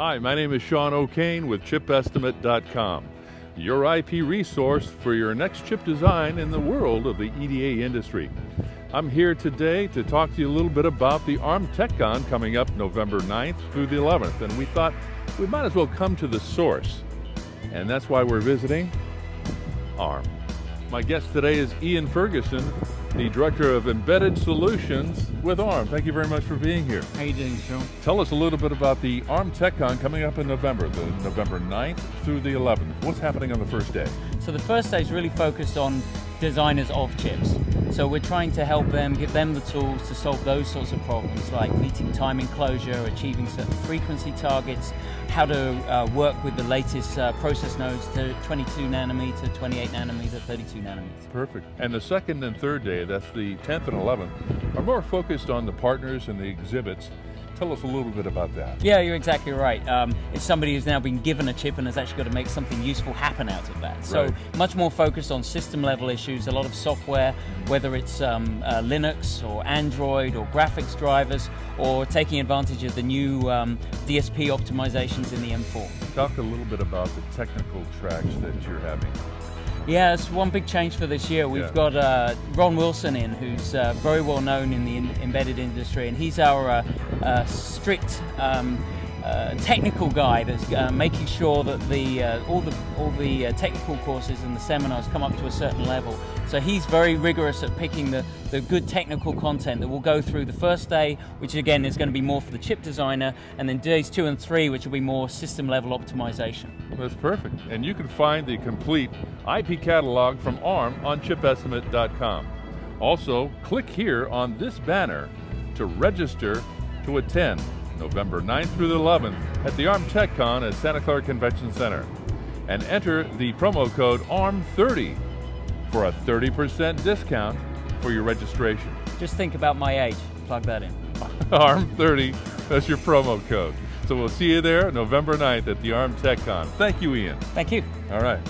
Hi, my name is Sean O'Kane with ChipEstimate.com, your IP resource for your next chip design in the world of the EDA industry. I'm here today to talk to you a little bit about the ARM TechCon coming up November 9th through the 11th, and we thought we might as well come to the source, and that's why we're visiting ARM. My guest today is Ian Ferguson, the Director of Embedded Solutions with ARM. Thank you very much for being here. How you doing, Sean? Tell us a little bit about the ARM TechCon coming up in November, the November 9th through the 11th. What's happening on the first day? So the first day is really focused on designers of chips. So we're trying to help them, give them the tools to solve those sorts of problems like meeting timing closure, achieving certain frequency targets, how to uh, work with the latest uh, process nodes to 22 nanometer, 28 nanometer, 32 nanometer. Perfect. And the second and third day, that's the 10th and 11th, are more focused on the partners and the exhibits Tell us a little bit about that. Yeah, you're exactly right. Um, it's somebody who's now been given a chip and has actually got to make something useful happen out of that. So right. much more focused on system level issues, a lot of software, whether it's um, uh, Linux or Android or graphics drivers, or taking advantage of the new um, DSP optimizations in the M4. Talk a little bit about the technical tracks that you're having. Yeah, it's one big change for this year. We've yeah. got uh, Ron Wilson in, who's uh, very well known in the in embedded industry, and he's our uh, uh strict um, uh, technical guy that's uh, making sure that the all the all the technical courses and the seminars come up to a certain level. So he's very rigorous at picking the, the good technical content that will go through the first day, which again is going to be more for the chip designer, and then days two and three, which will be more system level optimization. That's perfect. And you can find the complete IP catalog from ARM on chipestimate.com. Also, click here on this banner to register to attend November 9th through the 11th at the ARM TechCon at Santa Clara Convention Center and enter the promo code ARM30 for a 30% discount for your registration. Just think about my age. Plug that in. ARM30, that's your promo code. So we'll see you there November 9th at the ARM TechCon. Thank you, Ian. Thank you. All right.